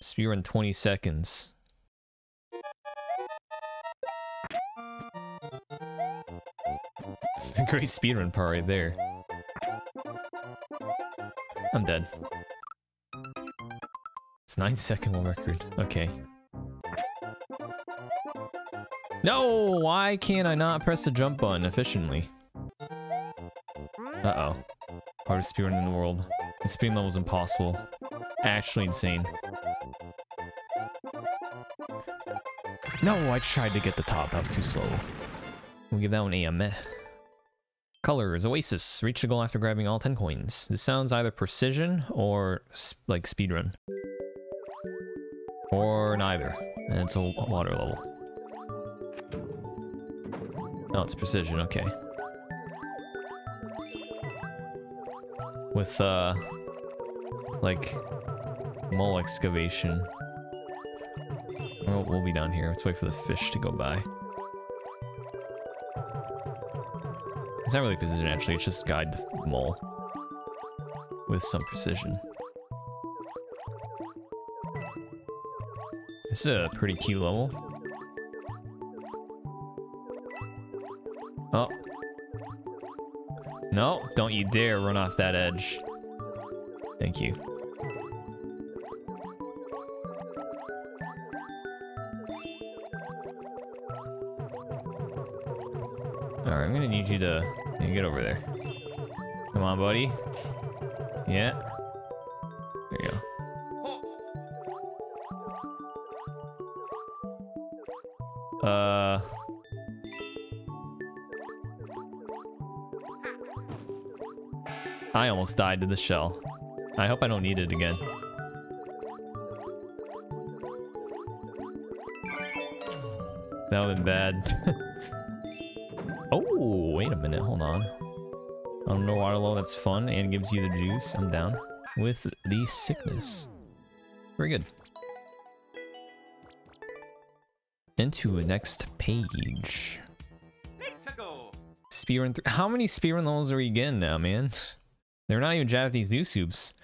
Spear in 20 seconds. It's a great speedrun part right there. I'm dead. It's 9 second world record. Okay. No! Why can't I not press the jump button efficiently? Uh-oh. Hardest speedrun in the world. The speed level is impossible. Actually insane. No, I tried to get the top. That was too slow. We'll give that one a meh. Colors, Oasis. Reach the goal after grabbing all 10 coins. This sounds either precision or like speedrun. Or neither. And it's a water level. No, it's precision, okay. With, uh, like, mole excavation. We'll, we'll be down here. Let's wait for the fish to go by. It's not really precision, actually. It's just guide the mole. With some precision. This is a pretty cute level. Oh. No, don't you dare run off that edge. Thank you. You to get over there. Come on, buddy. Yeah. There you go. Uh... I almost died to the shell. I hope I don't need it again. That would've been bad. oh, wait a minute, hold on. no water level, that's fun and gives you the juice. I'm down with the sickness. Very good. Into the next page. Spearrun How many spearrun levels are we getting now, man? They're not even Japanese new soups.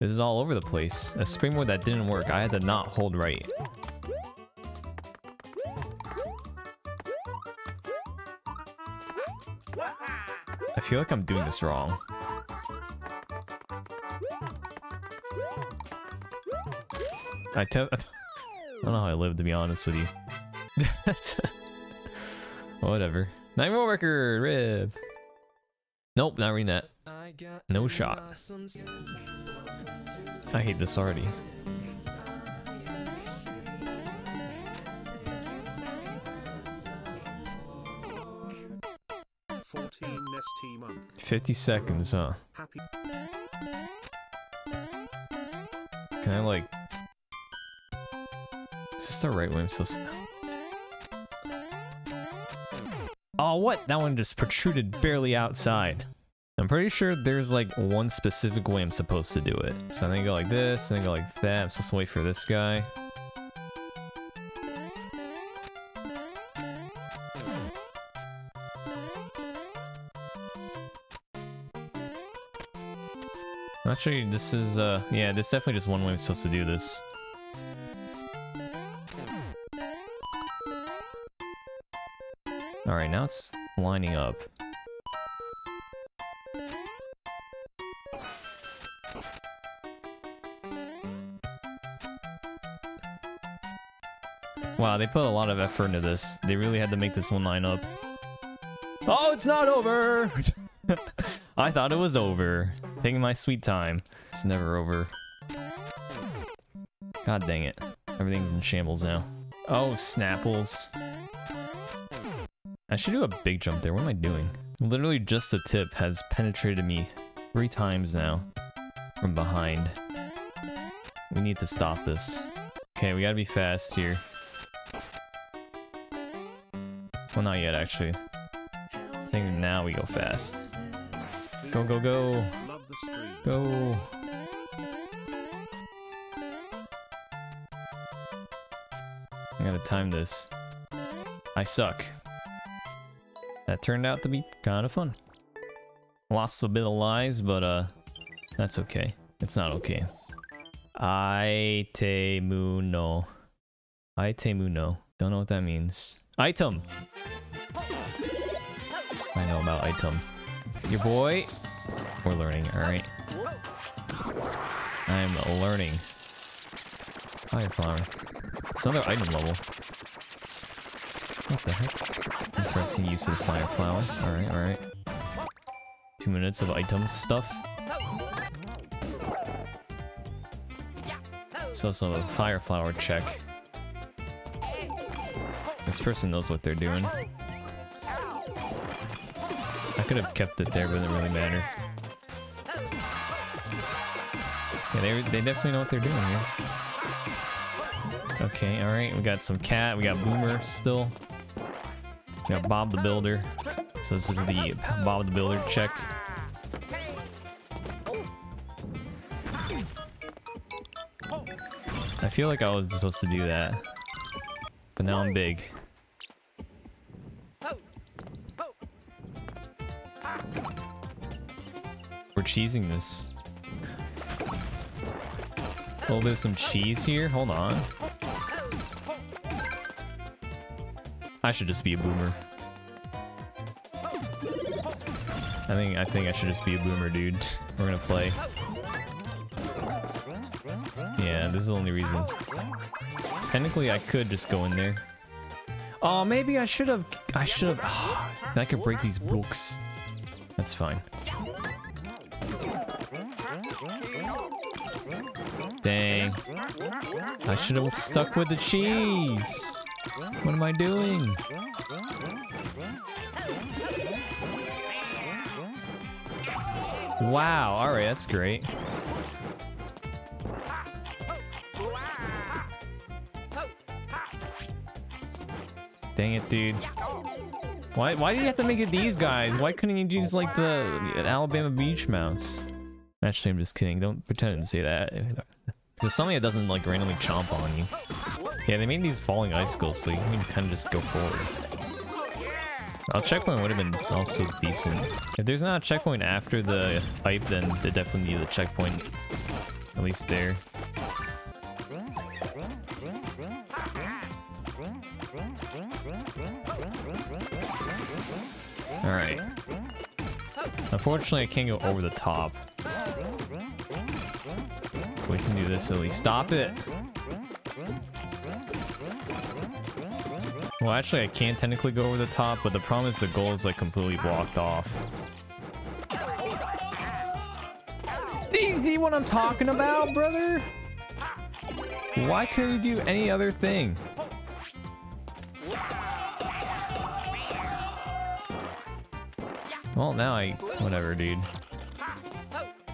This is all over the place. A springboard that didn't work. I had to not hold right. I feel like I'm doing this wrong. I tell I don't know how I live to be honest with you. Whatever. Nightmare record, rib. Nope, not reading that. No shot. I hate this already. Fifty seconds, huh? Can I like? Is this the right way I'm supposed to? Oh, what? That one just protruded barely outside. I'm pretty sure there's like one specific way I'm supposed to do it. So I'm gonna go like this, and then go like that. I'm supposed to wait for this guy. Actually, this is, uh, yeah, there's definitely just one way I'm supposed to do this. Alright, now it's lining up. Wow, they put a lot of effort into this. They really had to make this one line up. Oh, it's not over! I thought it was over. Taking my sweet time. It's never over. God dang it. Everything's in shambles now. Oh, Snapples. I should do a big jump there. What am I doing? Literally just a tip has penetrated me three times now from behind. We need to stop this. Okay, we gotta be fast here. Well, not yet, actually. I think now we go fast. Go, go, go. Go. I gotta time this. I suck. That turned out to be kind of fun. Lost a bit of lies, but uh, that's okay. It's not okay. Aitemuno. Aitemuno. Don't know what that means. Item. I know about item. Your boy. We're learning, alright. I'm learning. Fire flower. It's another item level. What the heck? Interesting use of the fire flower. Alright, alright. Two minutes of item stuff. So also a fire flower check. This person knows what they're doing. I could have kept it there, but it doesn't really matter. Yeah, they, they definitely know what they're doing here. Okay, alright, we got some cat, we got Boomer still. We got Bob the Builder. So this is the Bob the Builder check. I feel like I was supposed to do that. But now I'm big. We're cheesing this. A little bit of some cheese here. Hold on. I should just be a boomer. I think I think I should just be a boomer, dude. We're gonna play. Yeah, this is the only reason. Technically, I could just go in there. Oh, maybe I should have. I should have. I could break these books. That's fine. Dang. I should have stuck with the cheese. What am I doing? Wow, alright, that's great. Dang it, dude. Why why do you have to make it these guys? Why couldn't you use like the Alabama Beach Mouse? Actually, I'm just kidding. Don't pretend to say that. There's something that doesn't like randomly chomp on you. Yeah, they made these falling icicles so you can kind of just go forward. Our checkpoint would have been also decent. If there's not a checkpoint after the pipe, then they definitely need a checkpoint. At least there. Alright. Unfortunately, I can't go over the top. We can do this at least. Stop it! Well, actually, I can technically go over the top, but the problem is the goal is like completely blocked off. See what I'm talking about, brother? Why couldn't we do any other thing? Well, now I... Whatever, dude.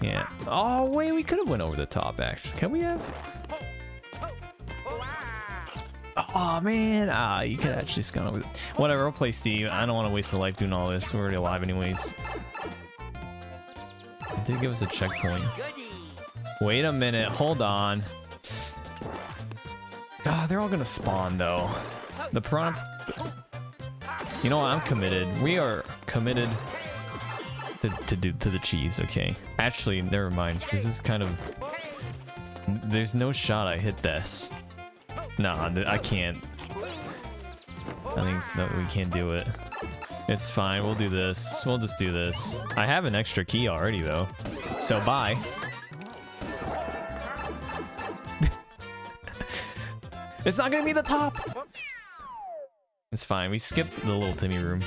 Yeah. Oh, wait, we could have went over the top, actually. Can we have? Oh man, ah, you could actually scan over. Whatever, I'll play Steve. I don't want to waste a life doing all this. We're already alive anyways. It did give us a checkpoint. Wait a minute, hold on. Ah, they're all gonna spawn though. The prompt. You know what? I'm committed. We are committed to to do to the cheese. Okay. Actually, never mind. This is kind of. There's no shot I hit this. Nah, I can't. I think no, we can't do it. It's fine, we'll do this. We'll just do this. I have an extra key already, though. So, bye. it's not gonna be the top! It's fine, we skipped the little Timmy room.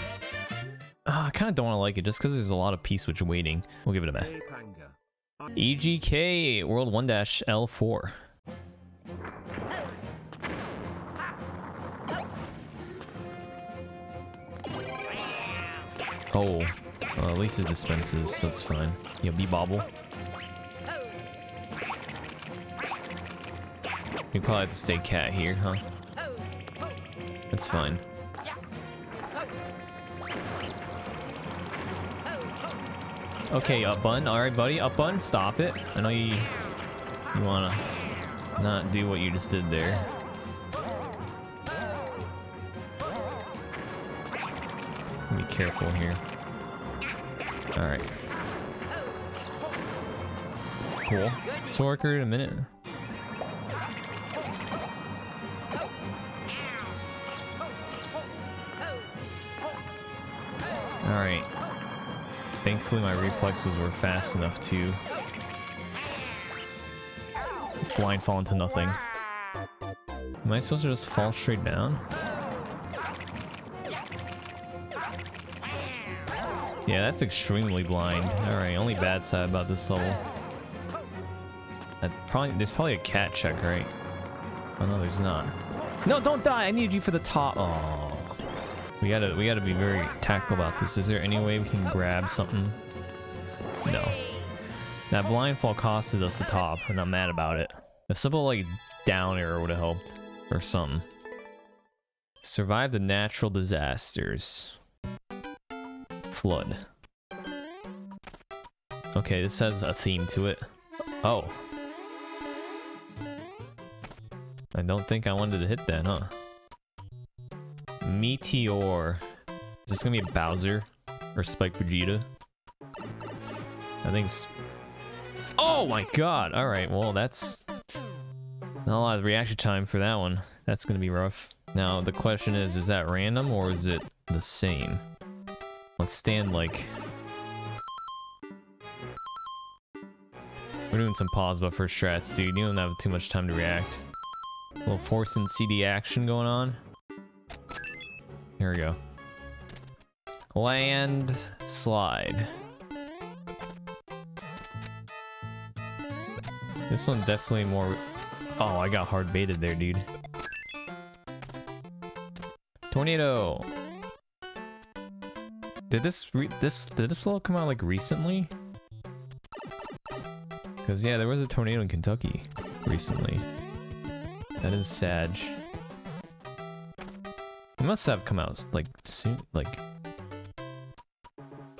Uh, I kind of don't want to like it just because there's a lot of P-switch waiting. We'll give it a minute. EGK World 1-L4. Oh, well, at least it dispenses, so that's fine. Yeah, be bobble. You probably have to stay cat here, huh? That's fine. Okay, up bun. All right, buddy. Up bun. Stop it. I know you, you want to not do what you just did there. Be careful here. All right. Cool. Torker in a minute. All right. Thankfully my reflexes were fast enough to blind fall into nothing. Am I supposed to just fall straight down? Yeah, that's extremely blind. Alright, only bad side about this level. That probably there's probably a cat check, right? Oh no, there's not. No, don't die! I need you for the top. We gotta we gotta be very tactful about this. Is there any way we can grab something? No. That blind fall costed us the top, and I'm mad about it. A simple like down arrow would have helped. Or something. Survive the natural disasters. Flood. Okay, this has a theme to it. Oh. I don't think I wanted to hit that, huh? Meteor. Is this gonna be a Bowser? Or Spike Vegeta? I think it's... Oh my god! Alright, well that's... Not a lot of reaction time for that one. That's gonna be rough. Now, the question is, is that random or is it the same? Let's stand like... We're doing some pause buffer strats, dude. You don't have too much time to react. A little force and CD action going on. Here we go. Land slide. This one definitely more... Oh, I got hard baited there, dude. Tornado! Did this this did this level come out like recently? Cause yeah, there was a tornado in Kentucky recently. That is sad. It must have come out like soon, like.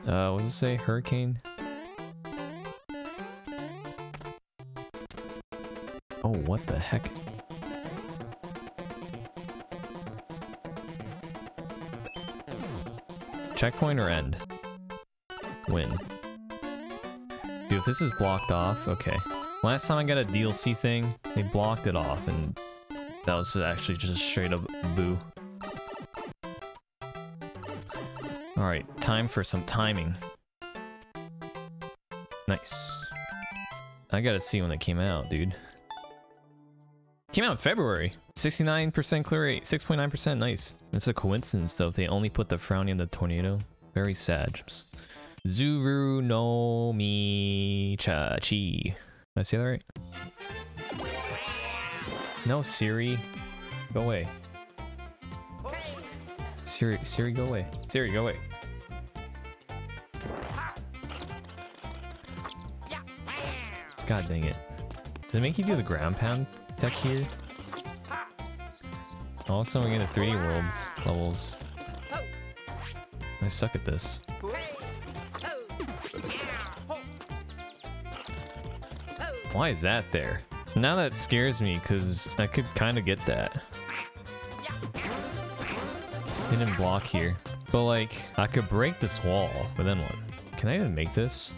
Uh, what does it say? Hurricane. Oh, what the heck? Checkpoint or end? Win. Dude, if this is blocked off, okay. Last time I got a DLC thing, they blocked it off, and that was actually just straight up boo. Alright, time for some timing. Nice. I gotta see when it came out, dude. Came out in February. 69% clear rate, 6.9%, nice. It's a coincidence though, if they only put the frowny in the tornado. Very sad. Zuru no mi cha chi. Did I say that right? No, Siri. Go away. Siri, Siri, go away. Siri, go away. God dang it. Does it make you do the ground pound tech here? Also, get a 3D Worlds levels. I suck at this. Why is that there? Now that scares me, because I could kind of get that. Hidden block here. But like, I could break this wall, but then what? Can I even make this?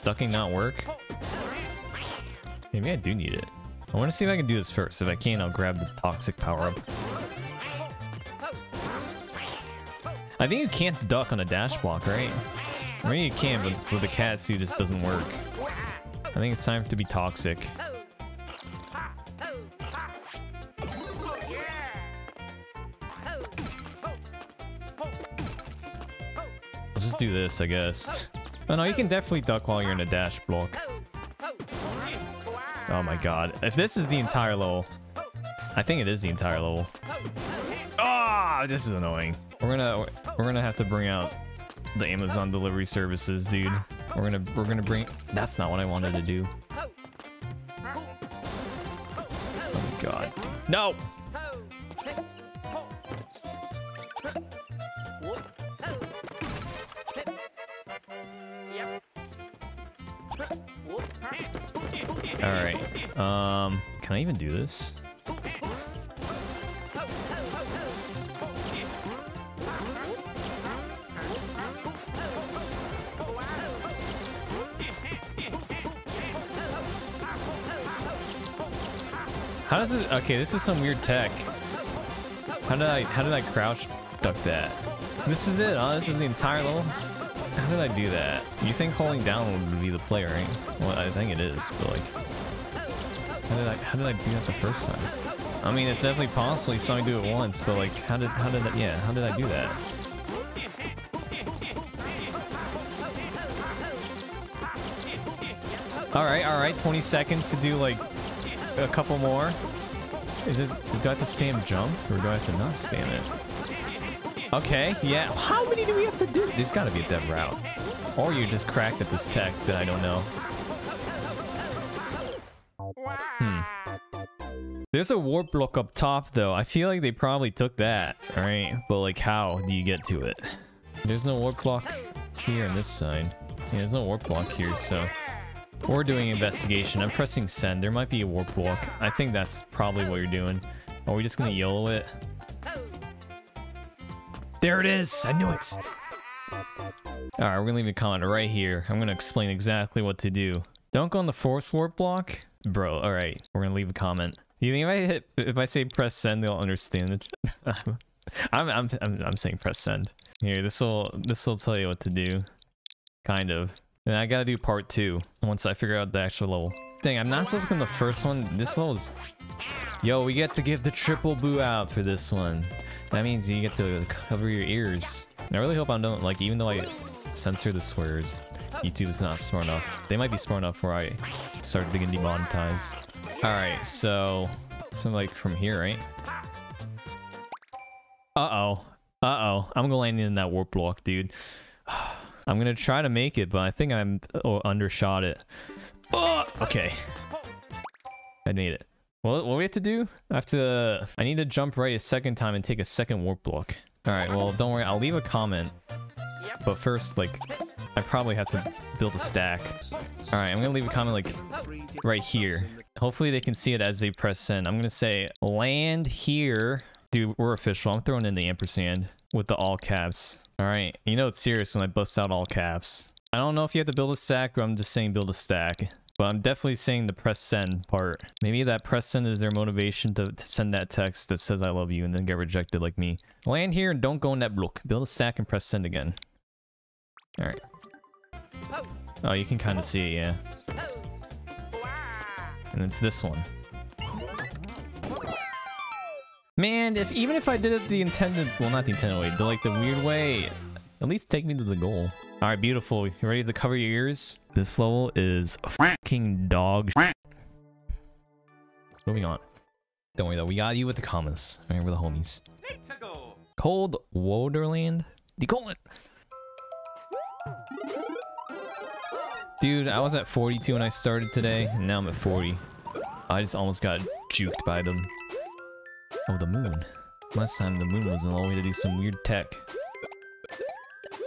Stucking not work? Maybe I do need it. I want to see if I can do this first. If I can, I'll grab the toxic power up. I think you can't duck on a dash block, right? I mean, you can, but with the cat suit, this doesn't work. I think it's time to be toxic. Let's just do this, I guess. Oh no, you can definitely duck while you're in a dash block. Oh my god. If this is the entire level, I think it is the entire level. Ah, oh, this is annoying. We're gonna we're gonna have to bring out the Amazon delivery services, dude. We're gonna we're gonna bring. That's not what I wanted to do. Oh god. No. All right. Um, can I even do this? How does it? Okay, this is some weird tech. How did I how did I crouch duck that? This is it, huh? This is the entire level? How did I do that? You think holding down would be the play, right? Well, I think it is, but like... How did I how did I do that the first time? I mean, it's definitely possible you saw me do it once, but like, how did how did I, yeah, how did I do that? All right, all right, 20 seconds to do like a couple more. Is it, do I have to spam jump or do I have to not spam it? Okay, yeah. How many do we have to do? There's gotta be a dev route. Or you're just cracked at this tech that I don't know. There's a warp block up top though. I feel like they probably took that, right? But like how do you get to it? There's no warp block here on this side. Yeah, there's no warp block here, so... We're doing investigation. I'm pressing send. There might be a warp block. I think that's probably what you're doing. Are we just gonna yellow it? There it is! I knew it! Alright, we're gonna leave a comment right here. I'm gonna explain exactly what to do. Don't go on the force warp block. Bro, alright. We're gonna leave a comment. You think if I hit, if I say press send, they'll understand? I'm, I'm, I'm, I'm saying press send. Here, this will, this will tell you what to do. Kind of. And I gotta do part two once I figure out the actual level. Dang, I'm not supposed to in the first one. This level is... Yo, we get to give the triple boo out for this one. That means you get to cover your ears. I really hope I don't, like, even though I censor the swears, YouTube is not smart enough. They might be smart enough where I start to begin demonetized. Alright, so... So, like, from here, right? Uh-oh. Uh-oh. I'm gonna land in that warp block, dude. I'm gonna try to make it, but I think I'm oh, undershot it. Oh, okay. I made it. Well, what do we have to do? I have to... I need to jump right a second time and take a second warp block. Alright, well, don't worry. I'll leave a comment. But first, like, I probably have to build a stack. Alright, I'm gonna leave a comment, like, right here. Hopefully they can see it as they press send. I'm gonna say, land here. Dude, we're official. I'm throwing in the ampersand with the all caps. All right, you know it's serious when I bust out all caps. I don't know if you have to build a stack or I'm just saying build a stack. But I'm definitely saying the press send part. Maybe that press send is their motivation to, to send that text that says I love you and then get rejected like me. Land here and don't go in that block. Build a stack and press send again. Alright. Oh. oh, you can kind of see it, yeah. And it's this one. Man, if even if I did it the intended, well, not the intended way, the like the weird way, at least take me to the goal. All right, beautiful. You ready to cover your ears? This level is fucking dog. Moving on. Don't worry though, we got you with the. All right, we're the homies. Cold Wonderland. Decolon. Dude, I was at 42 when I started today, and now I'm at 40. I just almost got juked by them. Oh, the moon. Last time the moon was in the way to do some weird tech.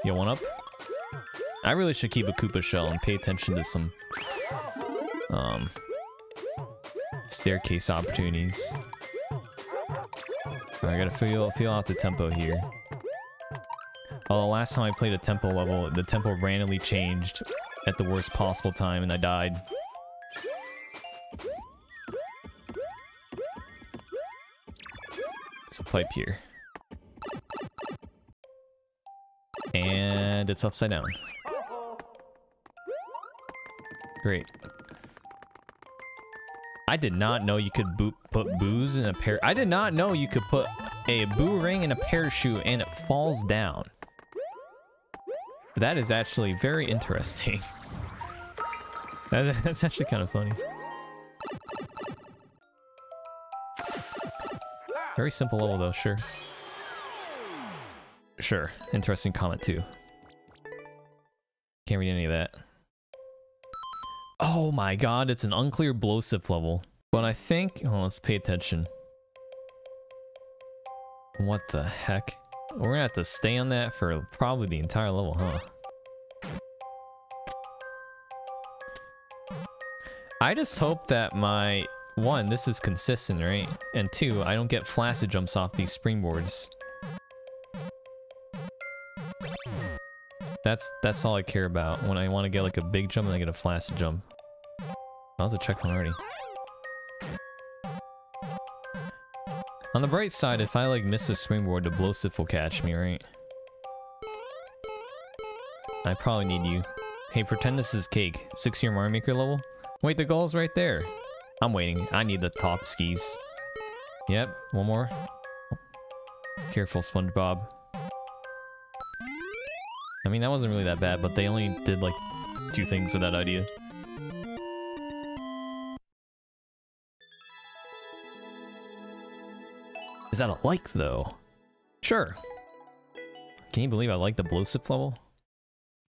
You want up? I really should keep a Koopa shell and pay attention to some um staircase opportunities. I gotta feel feel out the tempo here. Oh, the last time I played a tempo level, the tempo randomly changed at the worst possible time and I died. There's a pipe here. And it's upside down. Great. I did not know you could put booze in a pair. I did not know you could put a boo ring in a parachute and it falls down. That is actually very interesting. That's actually kind of funny. Very simple level though, sure. Sure. Interesting comment too. Can't read any of that. Oh my god, it's an unclear blowsip level. But I think... Oh, let's pay attention. What the heck? We're gonna have to stay on that for probably the entire level, huh? I just hope that my one, this is consistent, right? And two, I don't get flaccid jumps off these springboards. That's that's all I care about. When I want to get like a big jump and I get a flaccid jump. That was a checkpoint already. On the bright side, if I like miss a springboard, the Blowsif will catch me, right? I probably need you. Hey, pretend this is cake. Six-year Mario Maker level? Wait, the goal's right there. I'm waiting. I need the top skis. Yep, one more. Careful, SpongeBob. I mean, that wasn't really that bad, but they only did like two things with that idea. Is that a like, though? Sure. Can you believe I like the Blowsif level?